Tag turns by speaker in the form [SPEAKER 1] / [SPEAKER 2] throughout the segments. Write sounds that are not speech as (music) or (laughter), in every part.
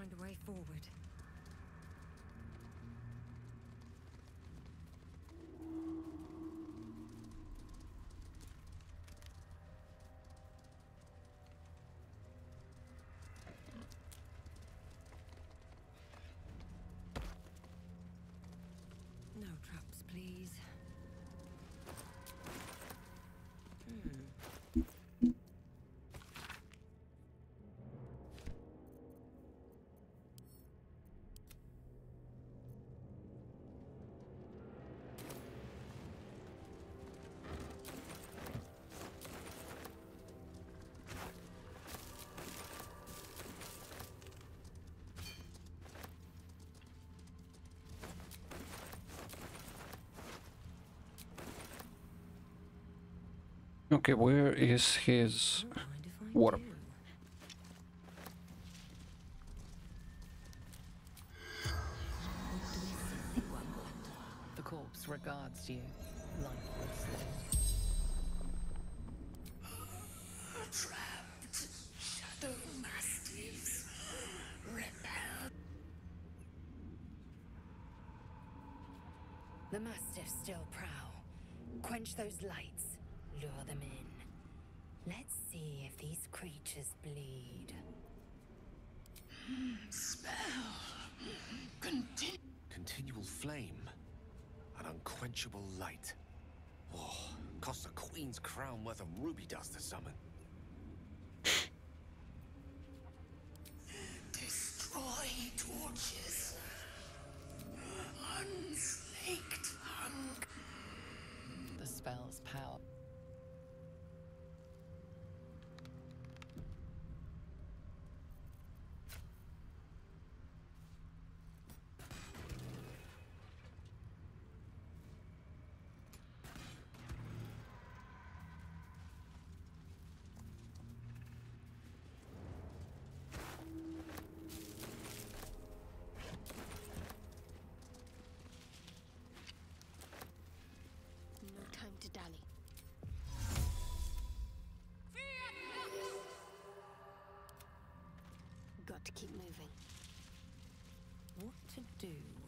[SPEAKER 1] find a way forward.
[SPEAKER 2] Okay, where is his
[SPEAKER 1] do.
[SPEAKER 3] The corpse regards you.
[SPEAKER 4] Trapped shadow mastiffs.
[SPEAKER 5] The mastiffs still prowl. Quench those lights. Lure them in. Let's see if these creatures bleed.
[SPEAKER 4] Hmm, spell. Continue.
[SPEAKER 6] Continual flame. An unquenchable light. Oh, costs a queen's crown worth of ruby dust to summon.
[SPEAKER 7] Got to keep moving.
[SPEAKER 1] What to do?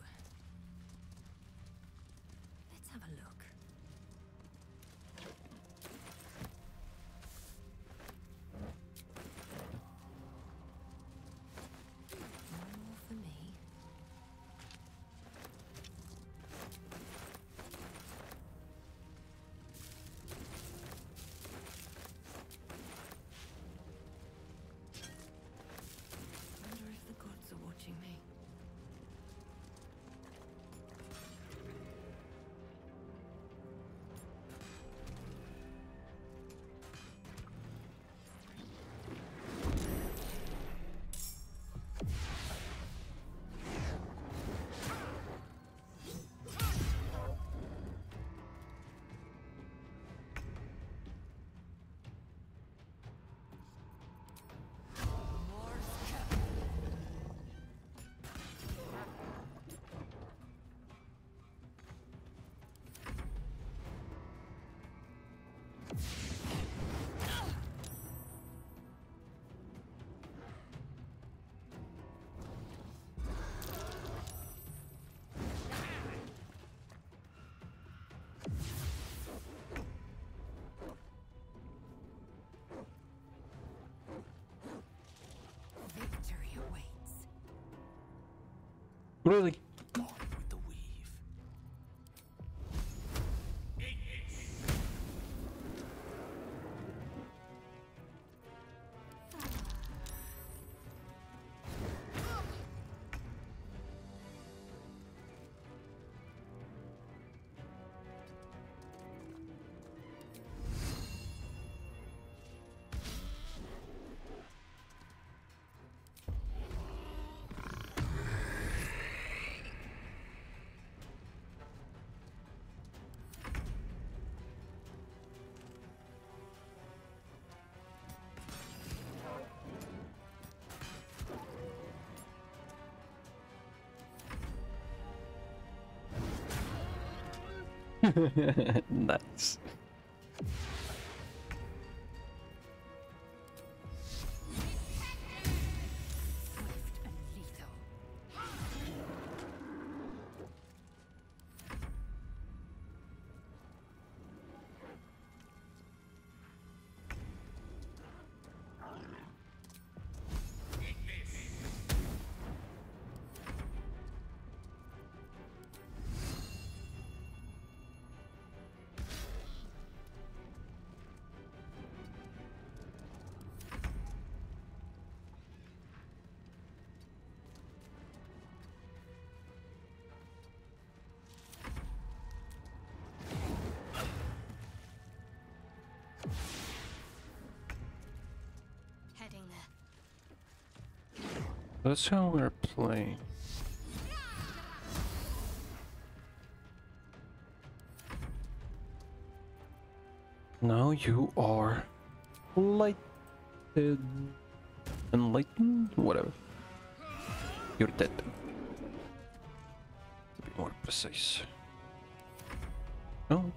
[SPEAKER 2] Really? (laughs) nice. That's how we're playing. Now you are lighted, enlightened, whatever. You're dead. To be more precise. No.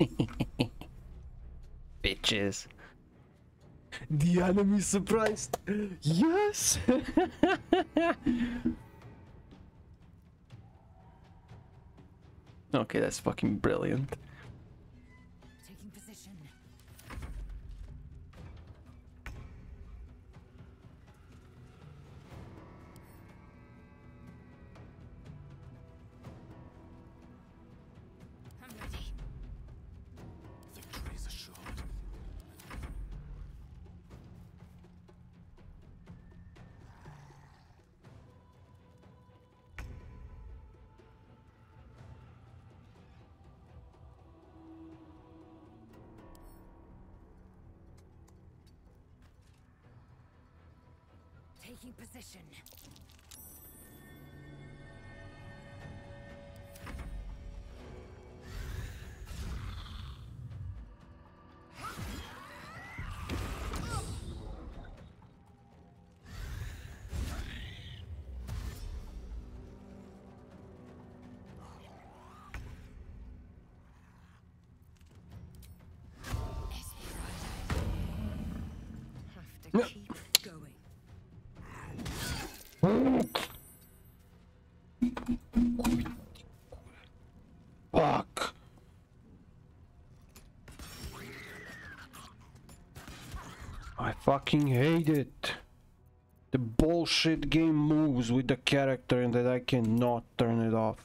[SPEAKER 2] (laughs) Bitches. The enemy surprised. Yes. (laughs) okay, that's fucking brilliant. Fucking hate it. The bullshit game moves with the character and that I cannot turn it off.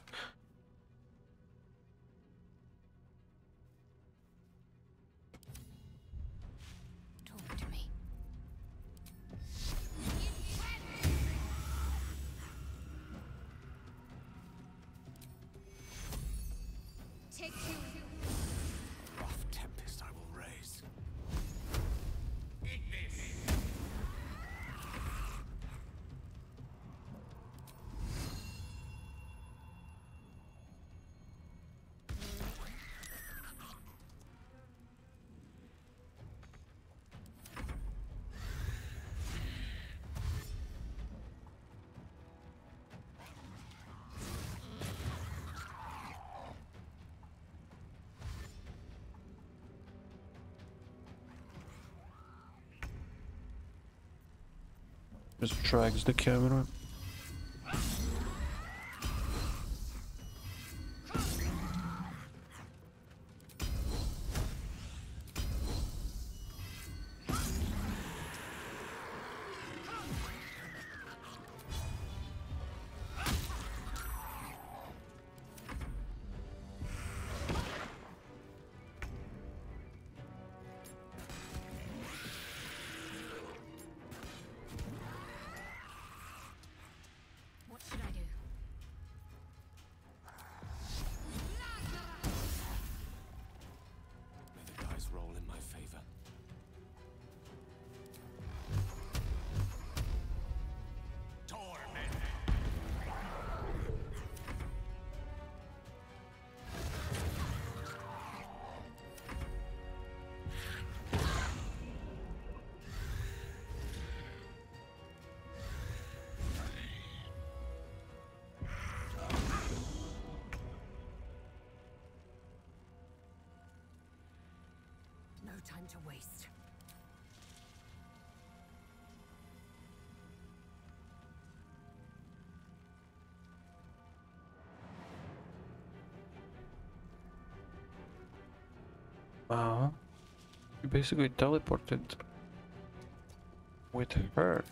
[SPEAKER 2] Drags the camera.
[SPEAKER 1] Time to waste.
[SPEAKER 2] Uh, you basically teleported with her.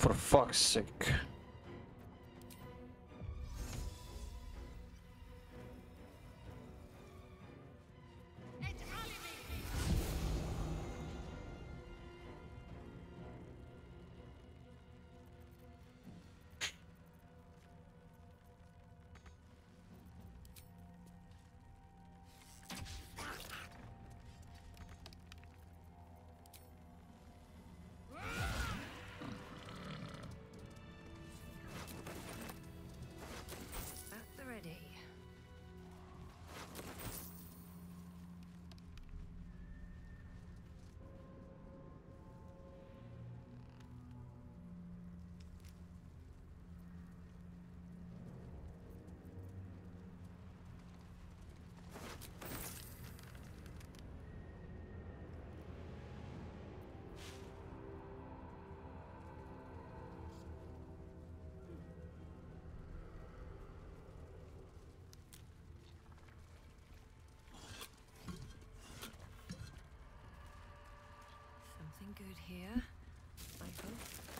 [SPEAKER 2] For fuck's sake.
[SPEAKER 1] Good here. I hope.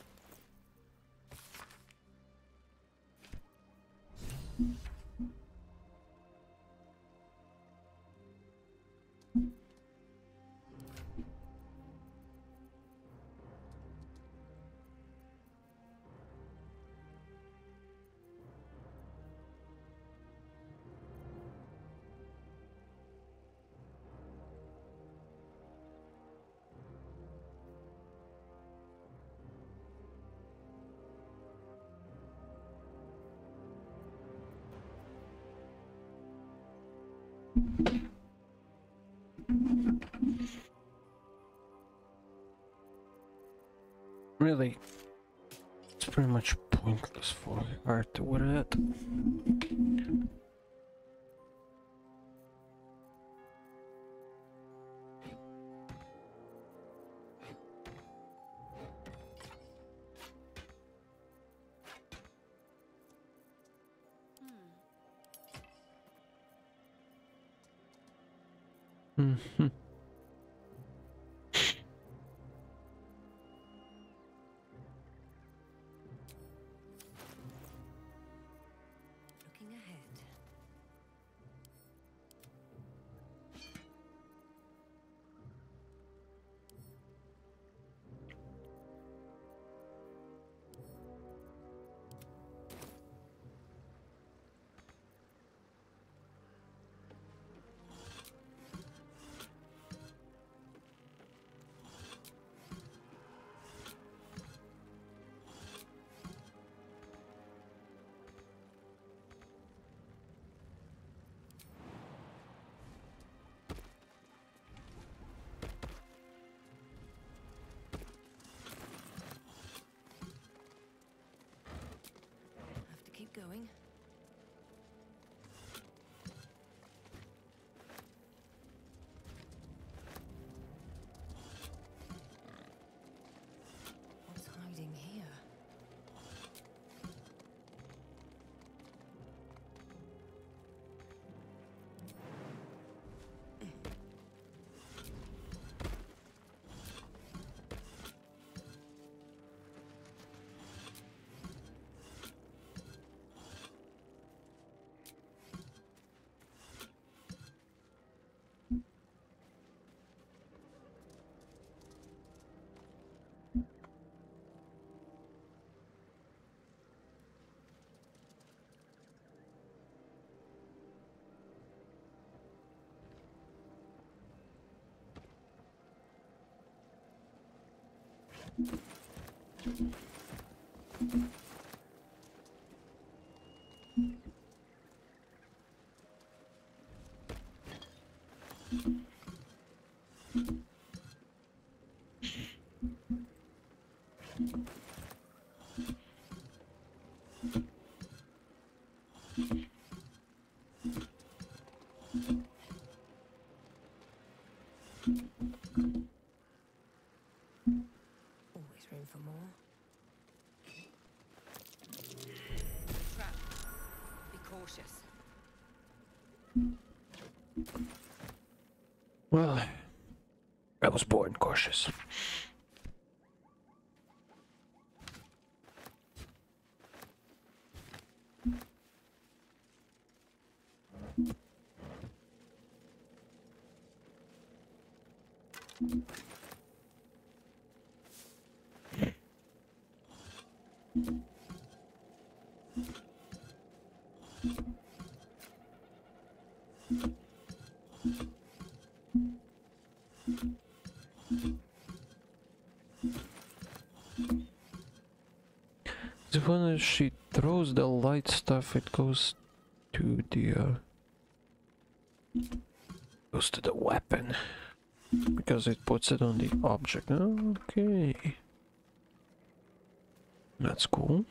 [SPEAKER 2] Really, it's pretty much pointless for her to wear that.
[SPEAKER 1] Always
[SPEAKER 2] Well, I was born cautious. when she throws the light stuff, it goes to the uh, goes to the weapon because it puts it on the object. Okay, that's cool.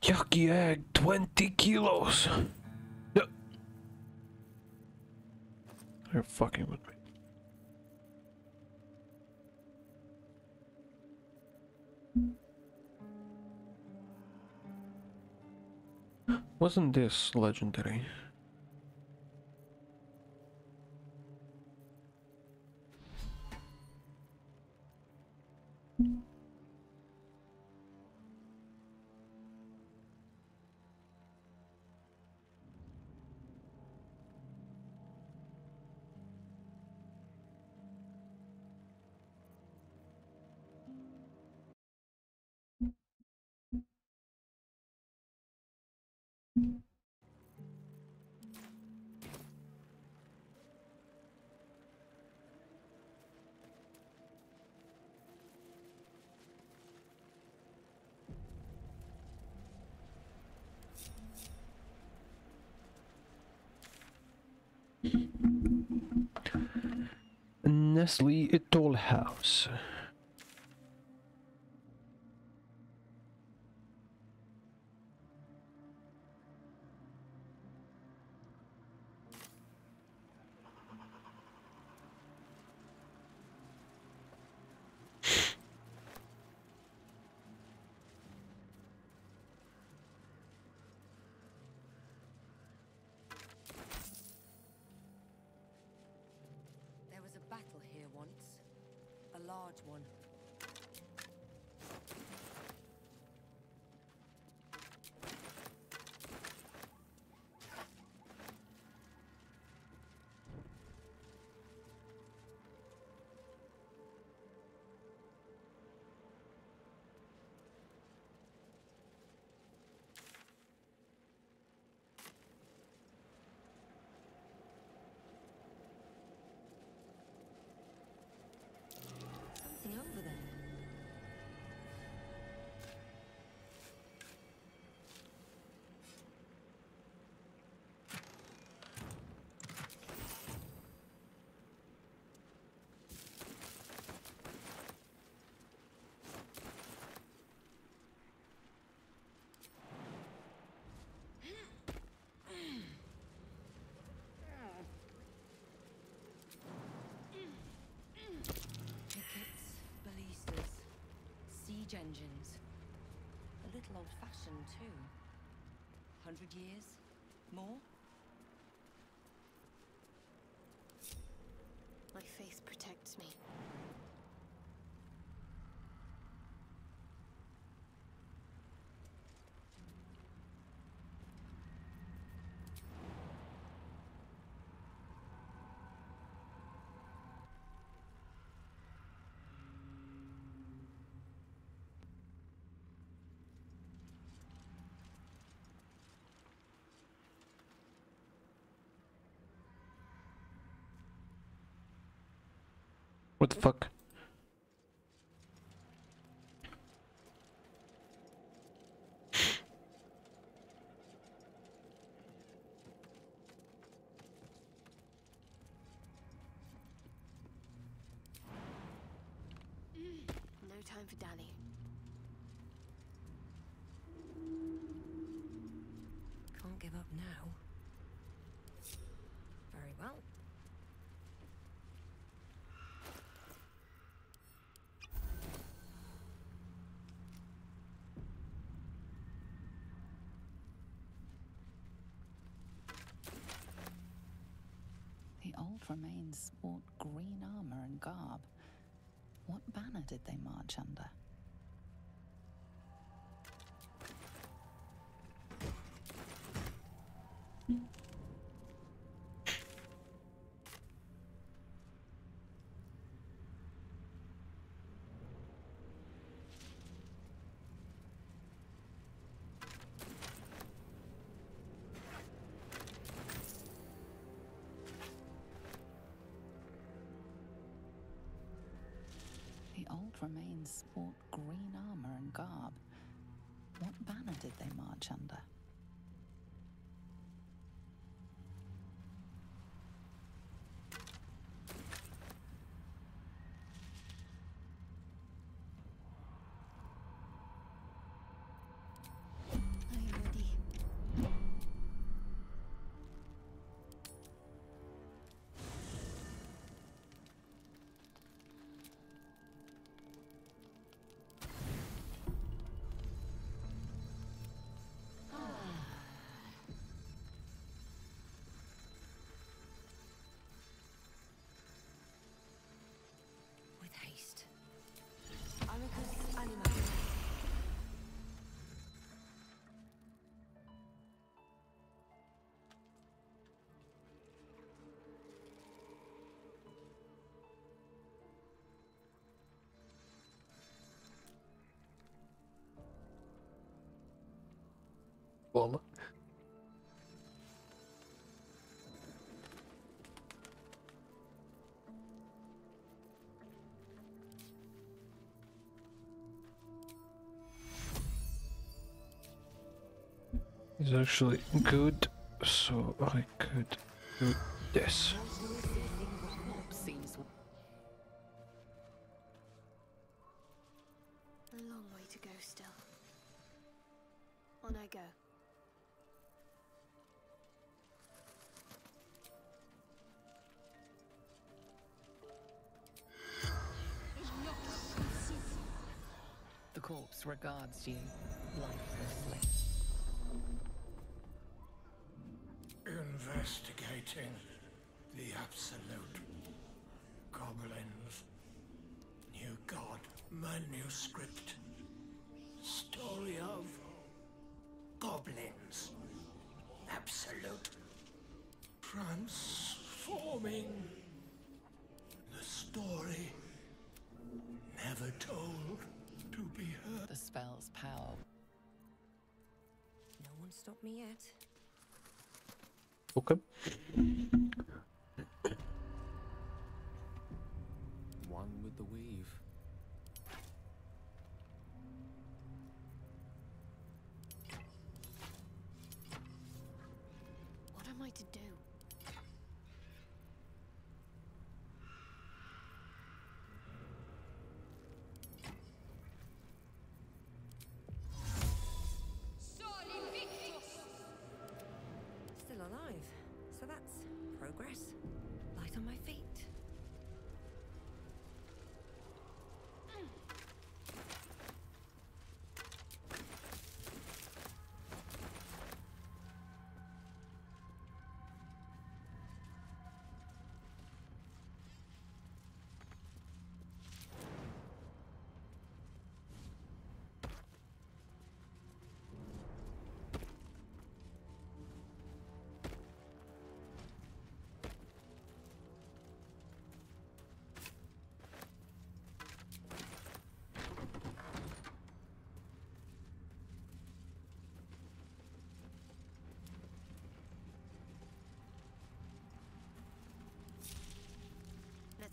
[SPEAKER 2] Chucky egg, 20 kilos. No. They're fucking with me. Wasn't this legendary? Nestle Atoll House.
[SPEAKER 3] Engines. A little old-fashioned too. Hundred years? More?
[SPEAKER 7] My faith protects me.
[SPEAKER 2] What the fuck?
[SPEAKER 7] No time for Danny.
[SPEAKER 1] Can't give up now. Very well.
[SPEAKER 8] The old remains sport green armor and garb. What banner did they march under?
[SPEAKER 2] Bola. Is actually good, so I could do this.
[SPEAKER 8] Regards you lifelessly.
[SPEAKER 4] Investigating the absolute goblins. New God manuscript. Story of goblins. Absolute. Transforming.
[SPEAKER 3] Stopped me yet.
[SPEAKER 2] Okay.
[SPEAKER 3] Progress. Light on my feet.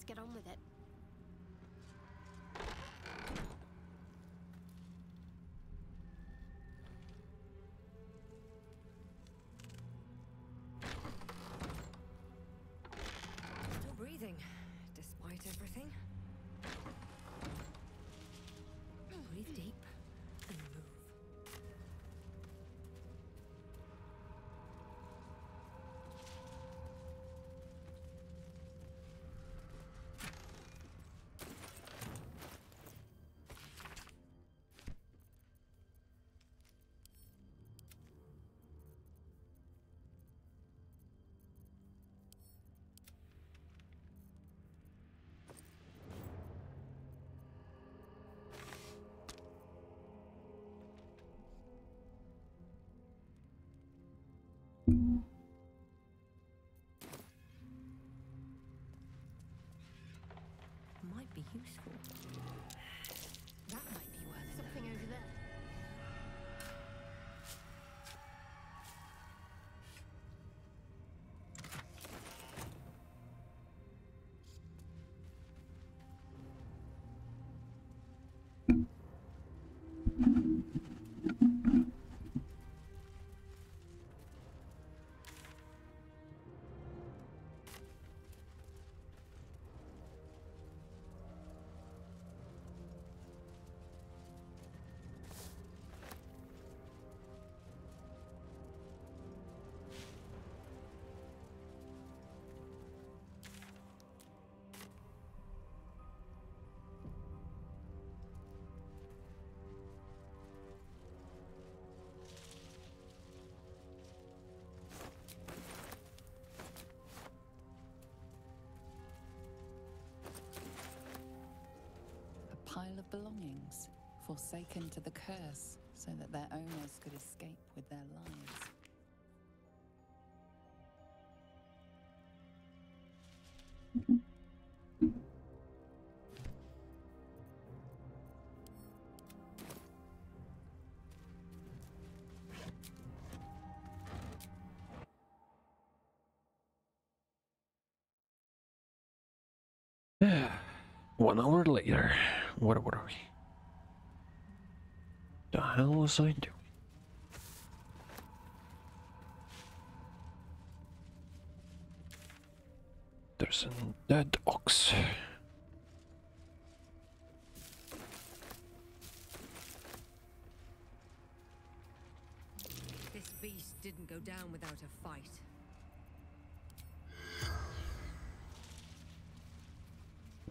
[SPEAKER 7] Get on with it.
[SPEAKER 3] Be useful.
[SPEAKER 8] Pile of belongings, forsaken to the curse, so that their owners could escape with their lives.
[SPEAKER 2] What were we? The hell was I doing? There's a dead ox.
[SPEAKER 3] This beast didn't go down without a fight.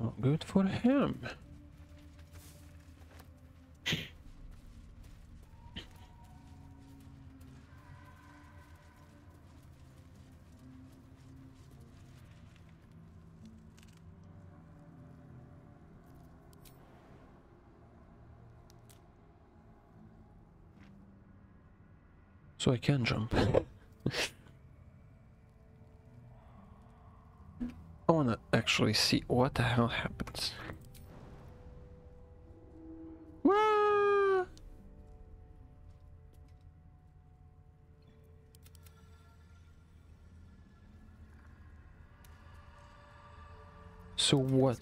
[SPEAKER 2] Not good for him. So I can jump. (laughs) I wanna actually see what the hell happens. So what?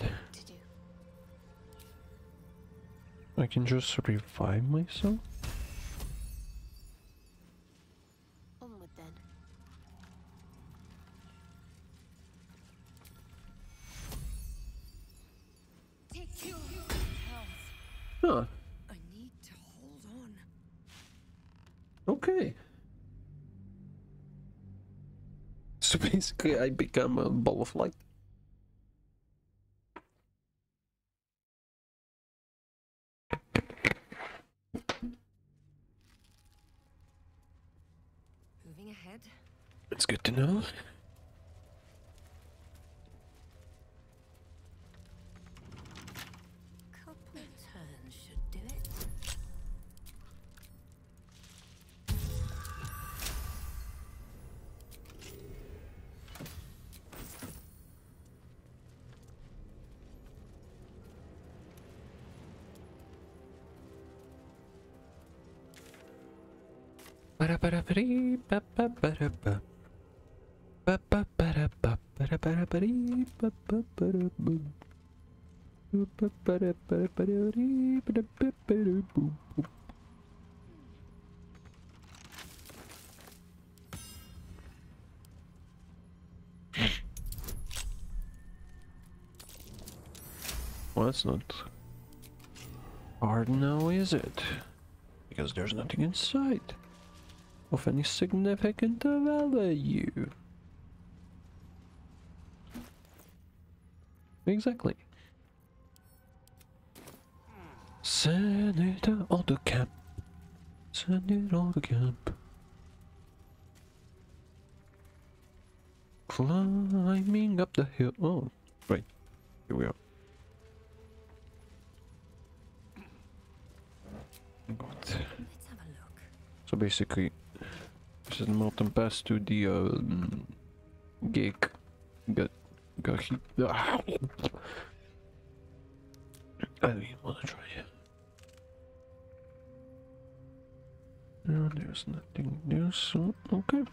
[SPEAKER 2] I can just revive myself?
[SPEAKER 3] I
[SPEAKER 2] become a ball of light.
[SPEAKER 3] Moving ahead.
[SPEAKER 2] It's good to know. Well, that's not hard now, is it? Because there's nothing inside of any significant value. Exactly. Send it all to camp. Send it all to camp. Climbing up the hill. Oh, right. Here we are. God.
[SPEAKER 1] Let's have a look.
[SPEAKER 2] So basically, is Mountain Pass to the um, gig. Got, got. Ah. I don't even want to try it. No, there's nothing new, so okay.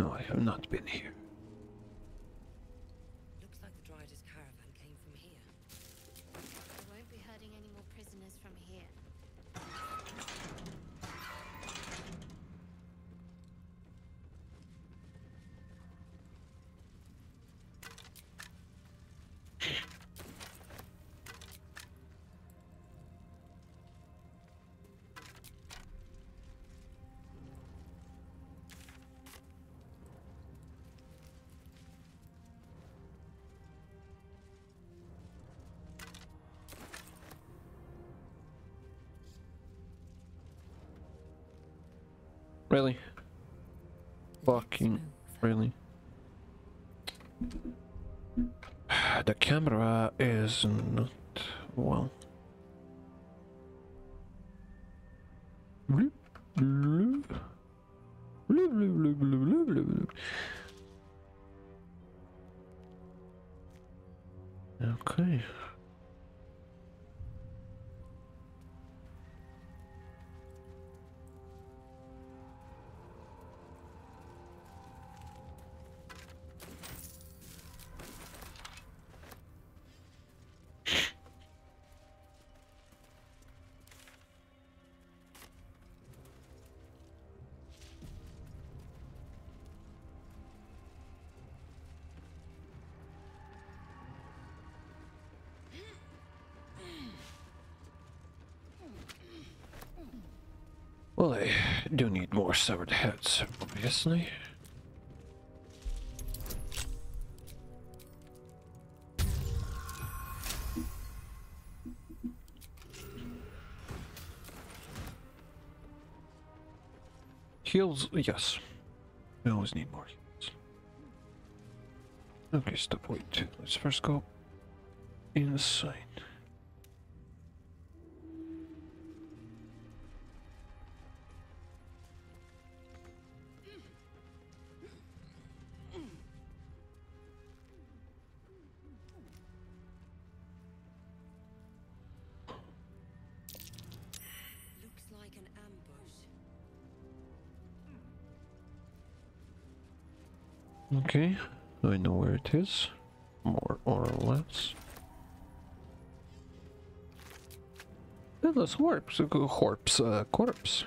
[SPEAKER 2] No, I have not been here. Really? Fucking really? (sighs) The camera is not well. I do need more severed heads, obviously. Heals, yes. We always need more heals. Okay, stop, wait. Let's first go inside. Okay, I know where it is, more or less. Endless corpse, uh, corpse, uh, corpse.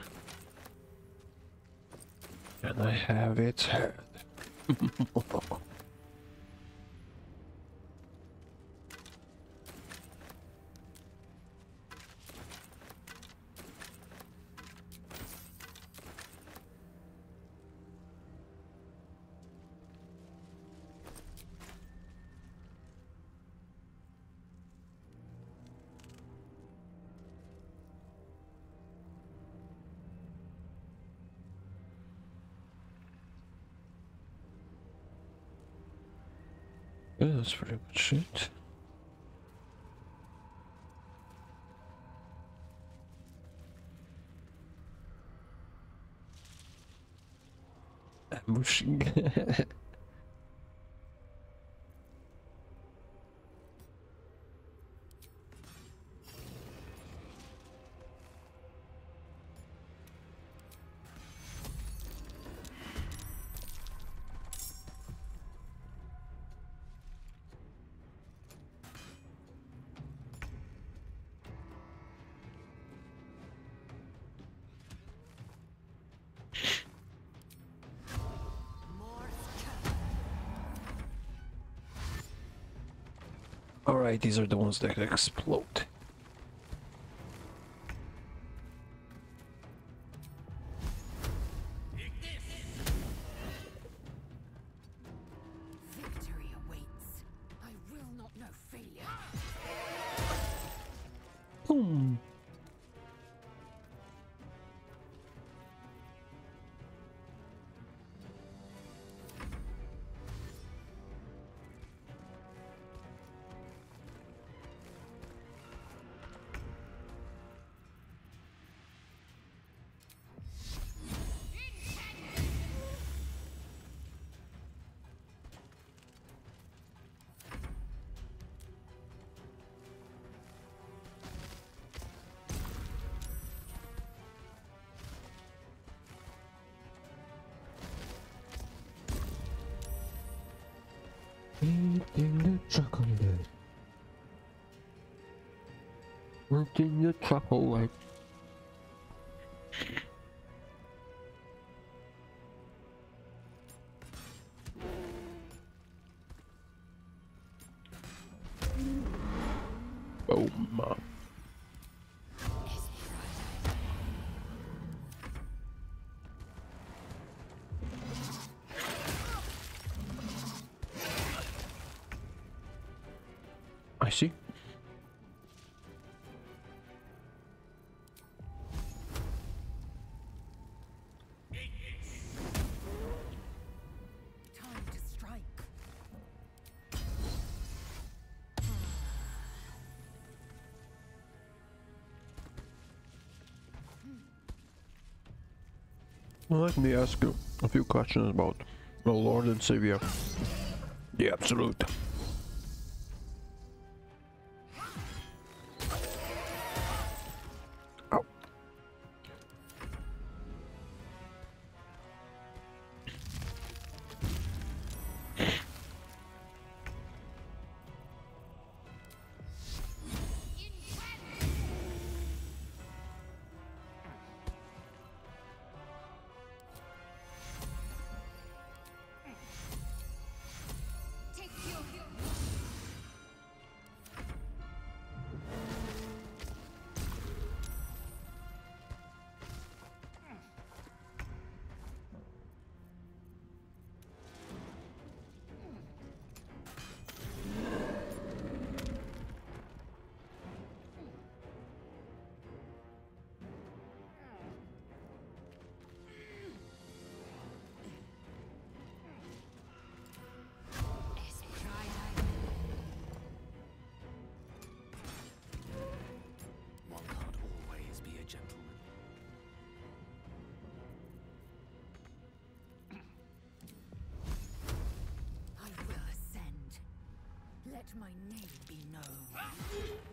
[SPEAKER 2] And I have its (laughs) head. That's pretty much it. Ambushing. These are the ones that explode. Eating the chocolate. Eating the chocolate. Boom. Let me ask you a few questions about the Lord and Savior. The Absolute.
[SPEAKER 1] My name be known.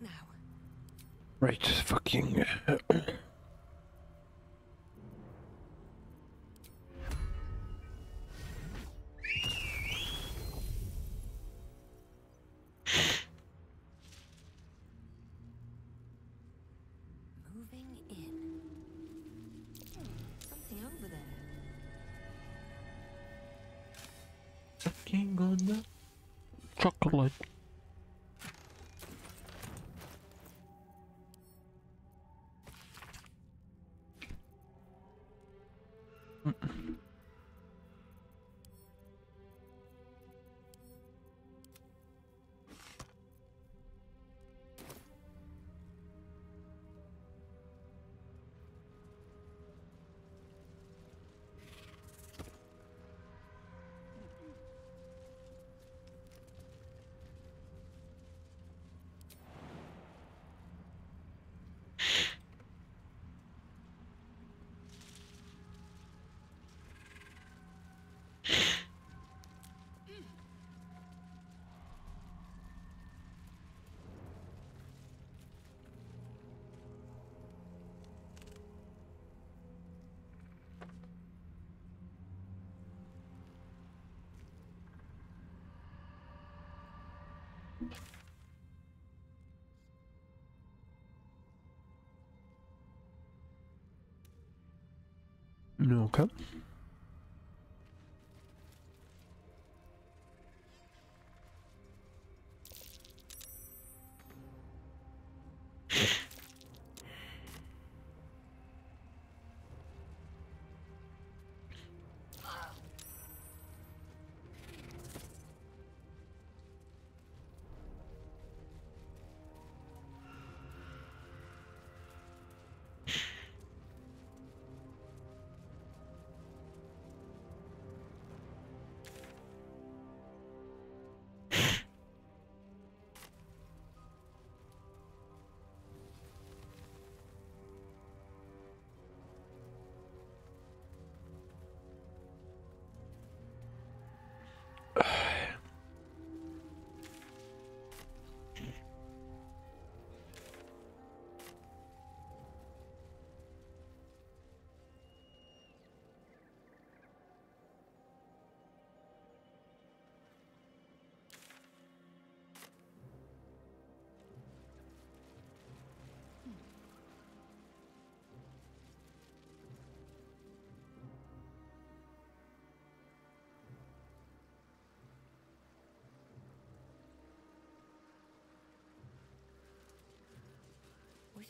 [SPEAKER 1] What now?
[SPEAKER 2] Right, fucking. Uh, No, okay.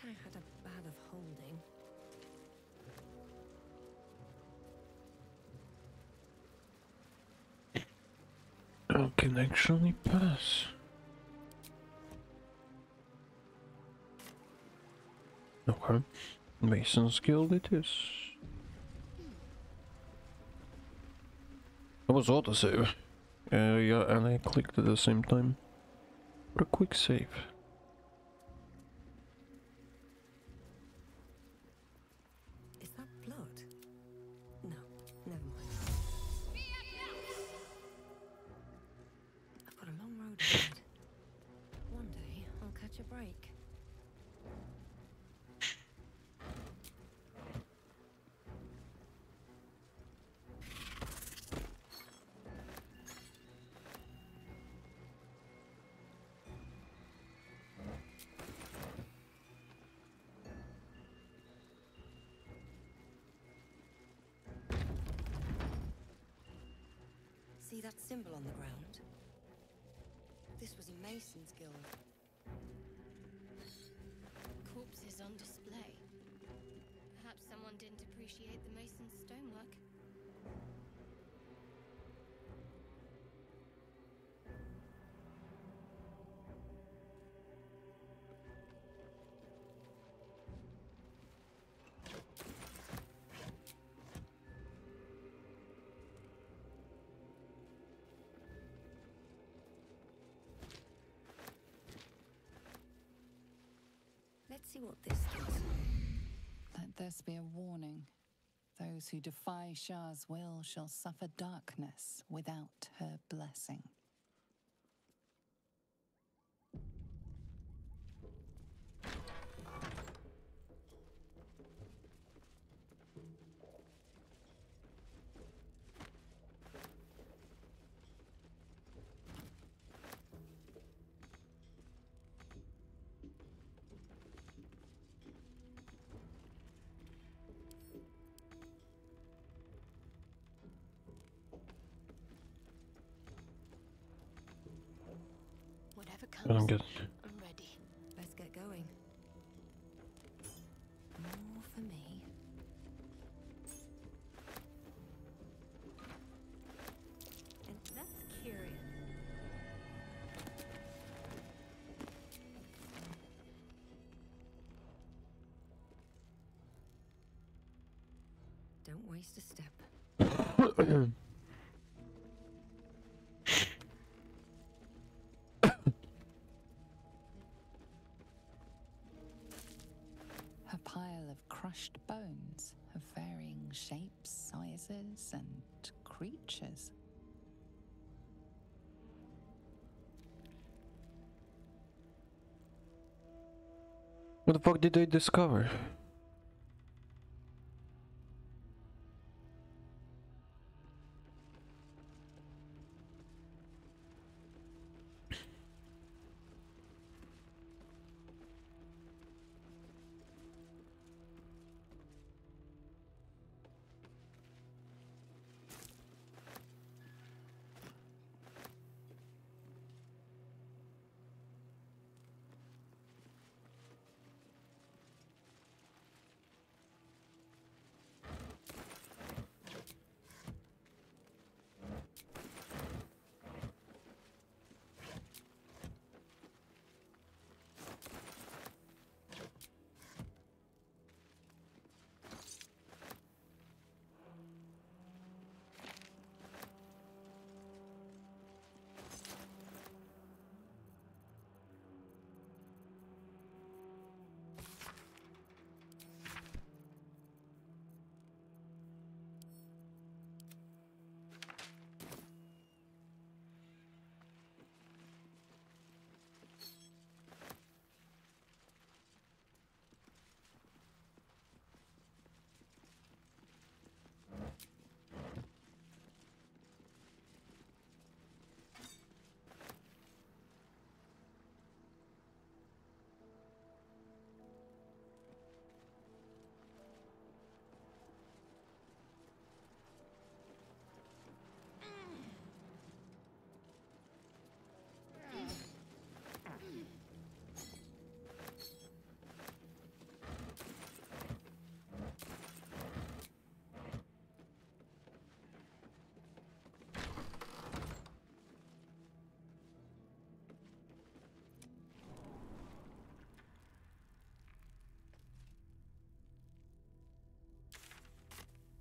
[SPEAKER 1] I had a bag of holding.
[SPEAKER 2] I can actually pass. Okay. Mason's Guild it is. I was auto save. Uh, yeah, and I clicked at the same time. What a quick save.
[SPEAKER 3] Symbol on the ground? This was a Mason's Guild.
[SPEAKER 7] Corpses on display. Perhaps someone didn't appreciate the mason's stonework.
[SPEAKER 3] Let's see what this does.
[SPEAKER 8] Let this be a warning. Those who defy Shar's will shall suffer darkness without her blessing.
[SPEAKER 3] Waste a step. (coughs)
[SPEAKER 8] A pile of crushed bones of varying shapes, sizes, and creatures.
[SPEAKER 2] What the fuck did they discover?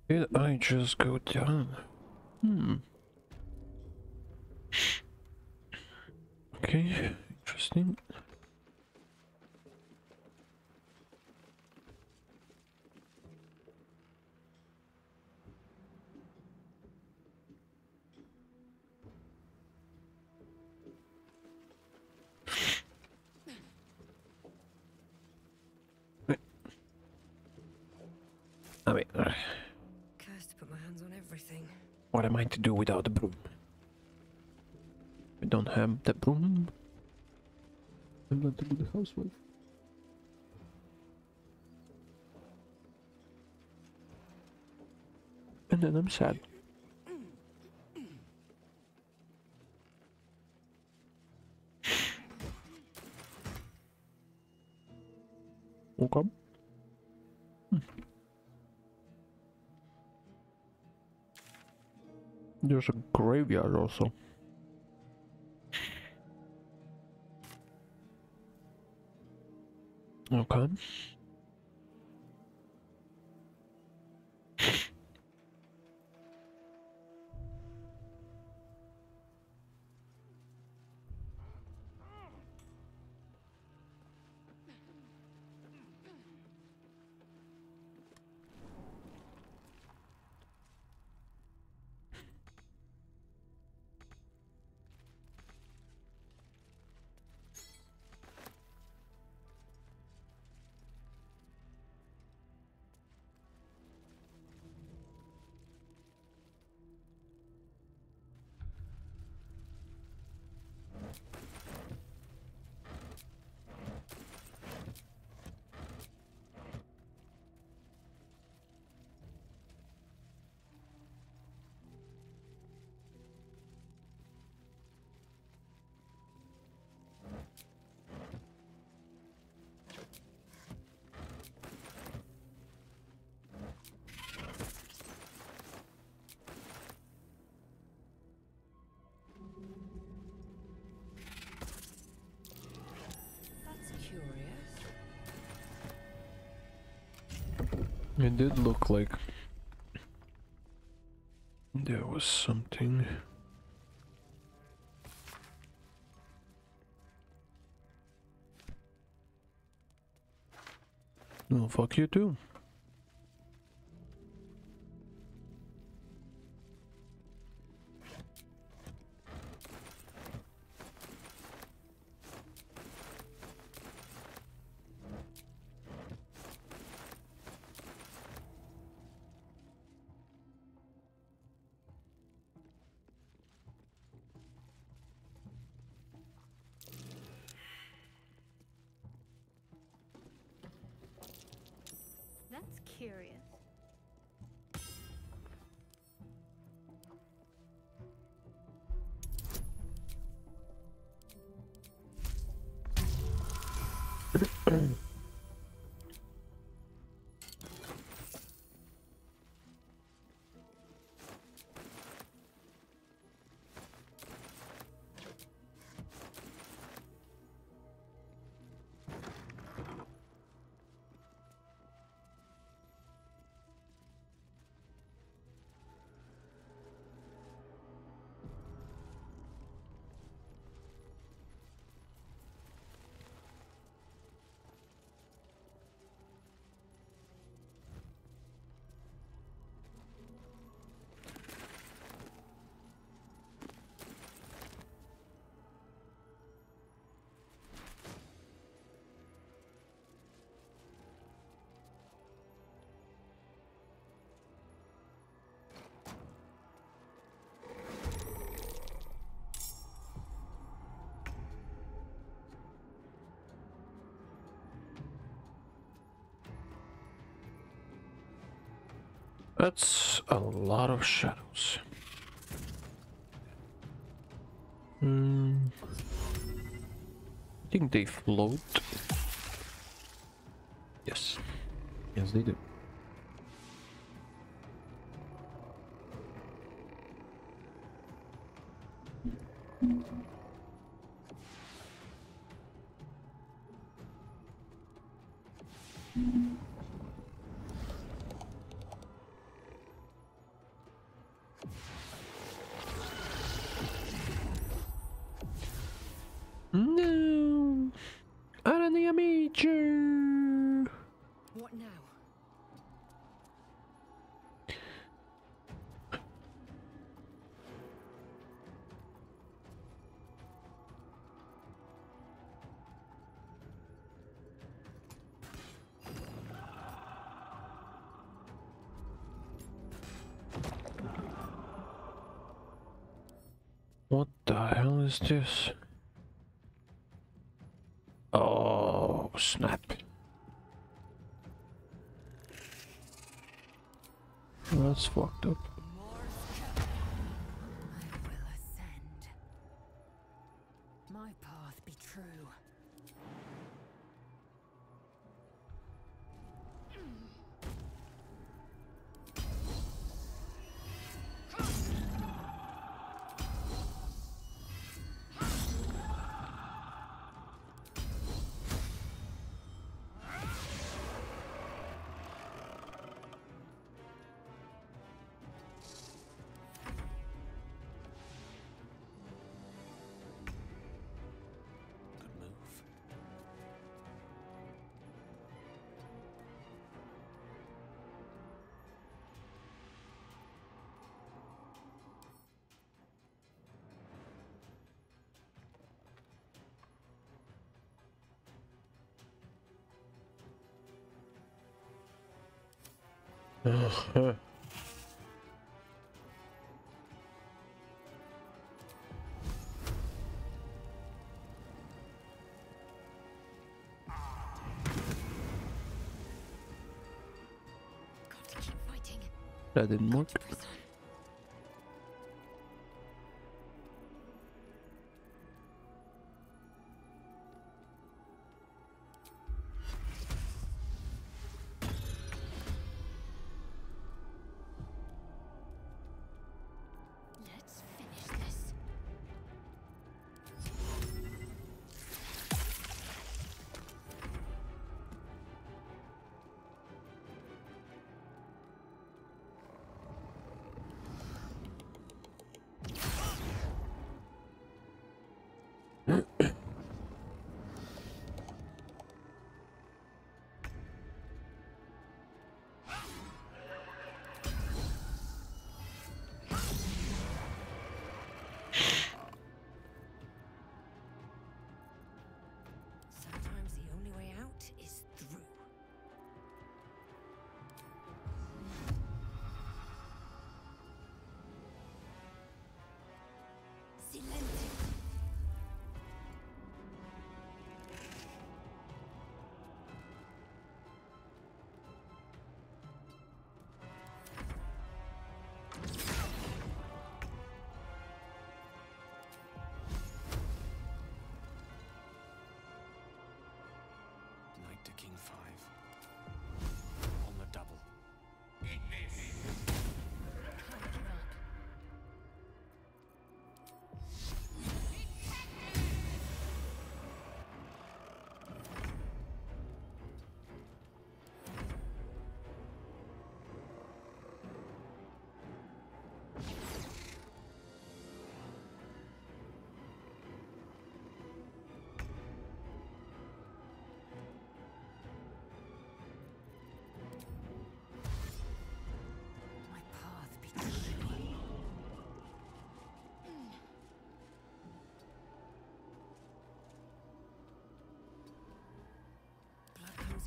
[SPEAKER 2] Did I just go down? Hmm. Okay, interesting.
[SPEAKER 3] To
[SPEAKER 2] do without the broom? I don't have the broom. I'm not a good housewife. And then I'm sad.
[SPEAKER 5] There's a graveyard also. Okay. It did look like there was something. Well, fuck you too.
[SPEAKER 2] That's a lot of shadows. Hmm. I think they float. Yes. Yes, they do.
[SPEAKER 5] Hell
[SPEAKER 1] Là, donne-moi. King
[SPEAKER 6] 5.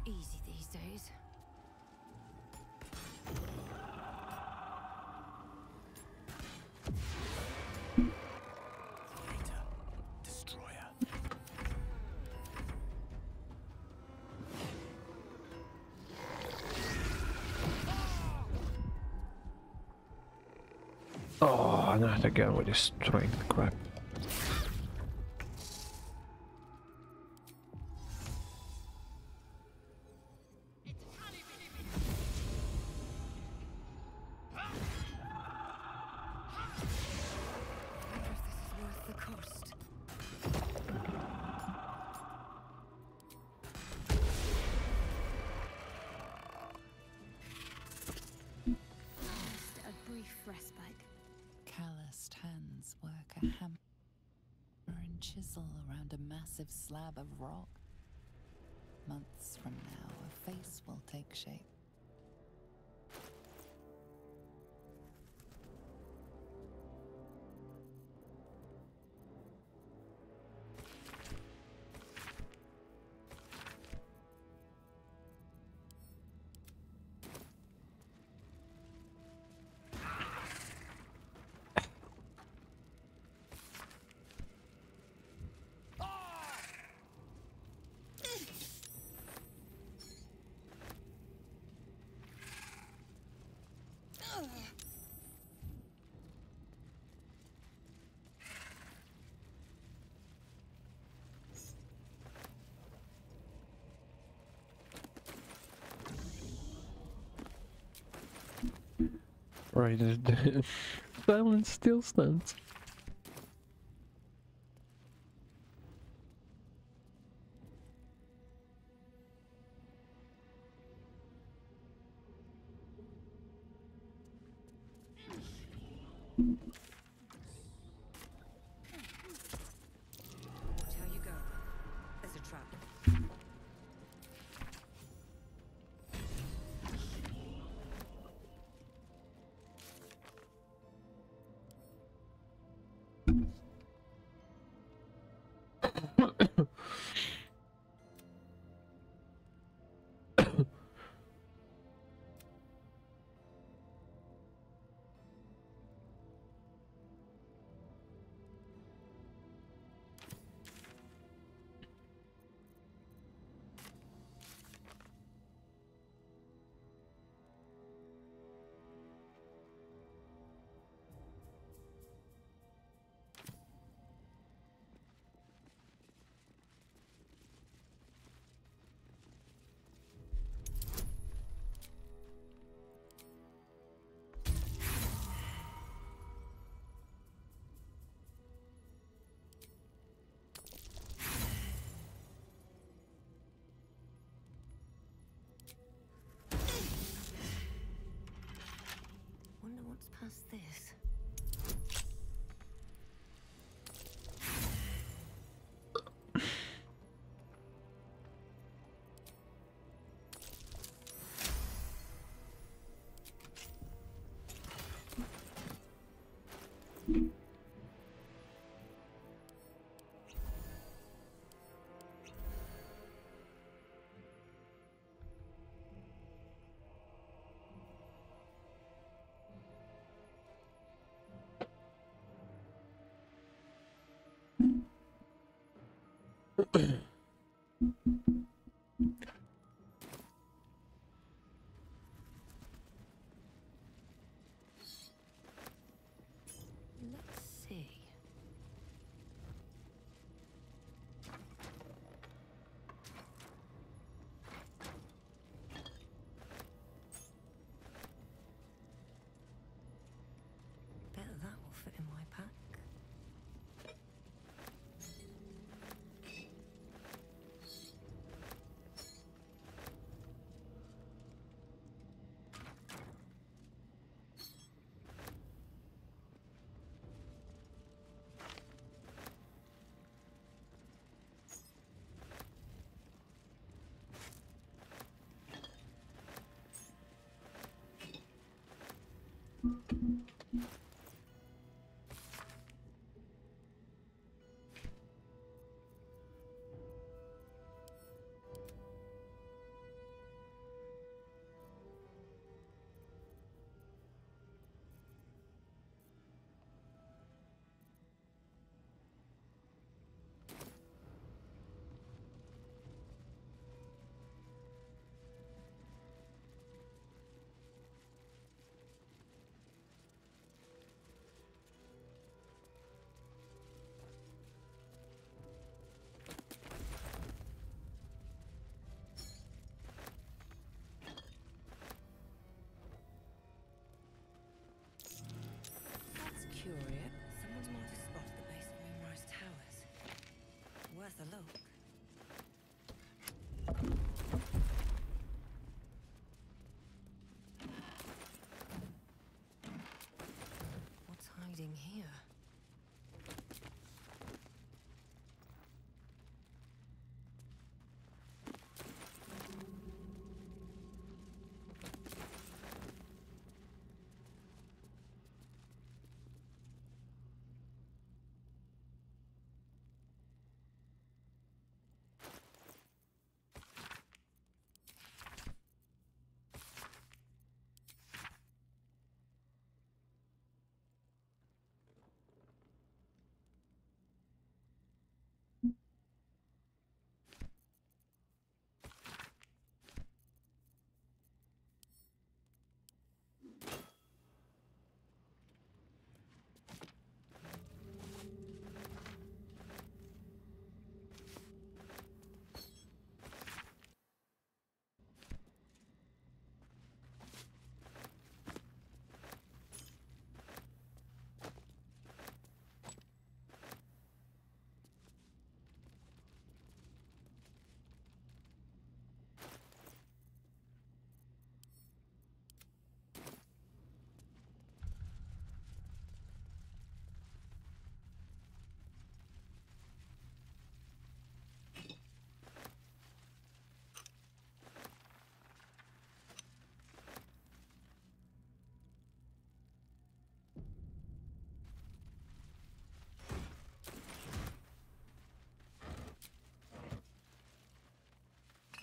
[SPEAKER 6] easy these days.
[SPEAKER 8] Oh, not again with this train crap.
[SPEAKER 2] Right, (laughs) silence still stands.
[SPEAKER 1] What's this? Mm-hmm. (clears throat) Hiding here?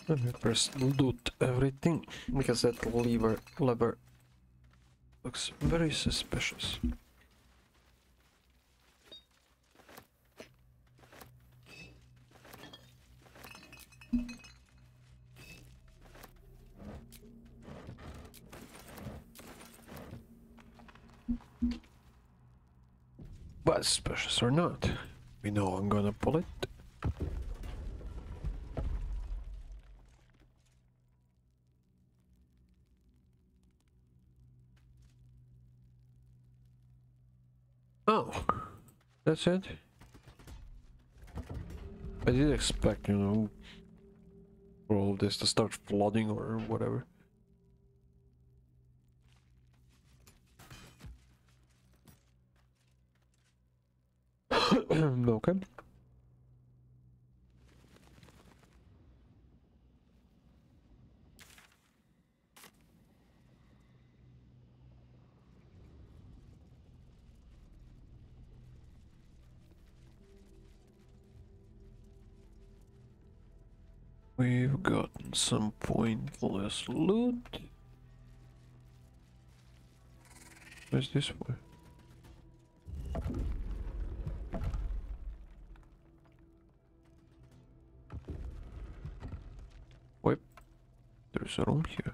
[SPEAKER 2] Let me press loot everything because that lever lever looks very suspicious. But suspicious or not, we know I'm gonna pull it. Oh, that's it. I did expect, you know, for all this to start flooding or whatever. some pointless loot. Where's this one? Wait, there's a room here.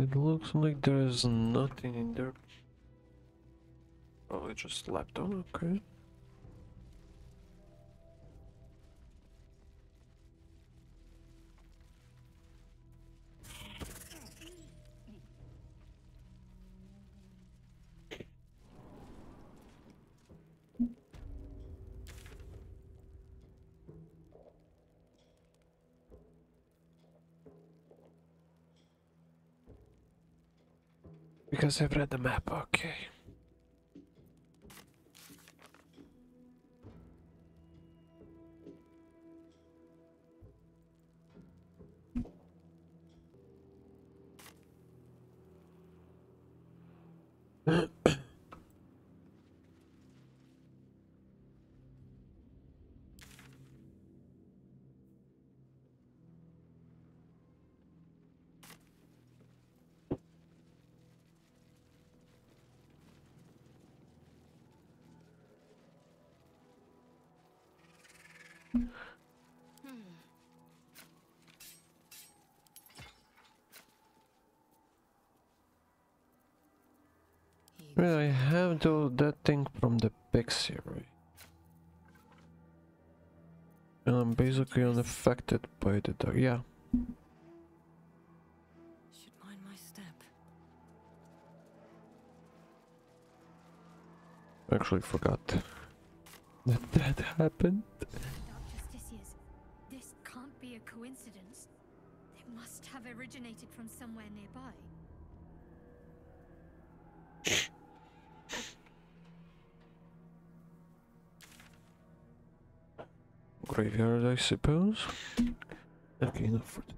[SPEAKER 2] It looks like there's nothing in there. Oh, it just slapped on, okay. Because I've read the map, okay. Have though that thing from the Pixie, right? And I'm basically unaffected by the dark. Yeah,
[SPEAKER 1] Should mind my step.
[SPEAKER 2] actually forgot (laughs) that that happened.
[SPEAKER 7] This can't be a coincidence. They must have originated from somewhere nearby.
[SPEAKER 2] Graveyard, I suppose. Okay, enough for today.